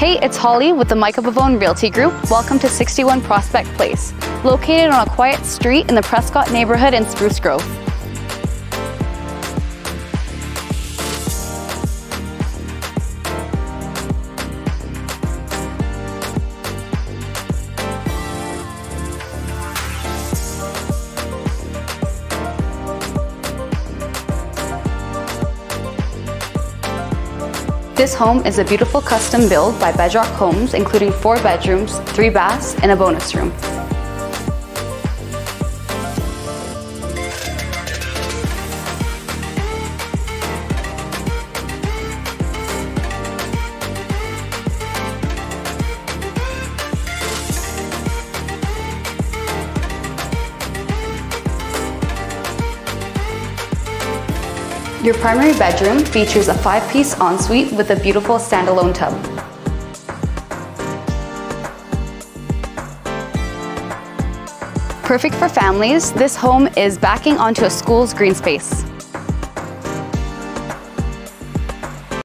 Hey, it's Holly with the Michael Pavone Realty Group. Welcome to 61 Prospect Place, located on a quiet street in the Prescott neighborhood in Spruce Grove. This home is a beautiful custom build by Bedrock Homes, including four bedrooms, three baths, and a bonus room. Your primary bedroom features a five-piece ensuite with a beautiful standalone tub. Perfect for families, this home is backing onto a school's green space.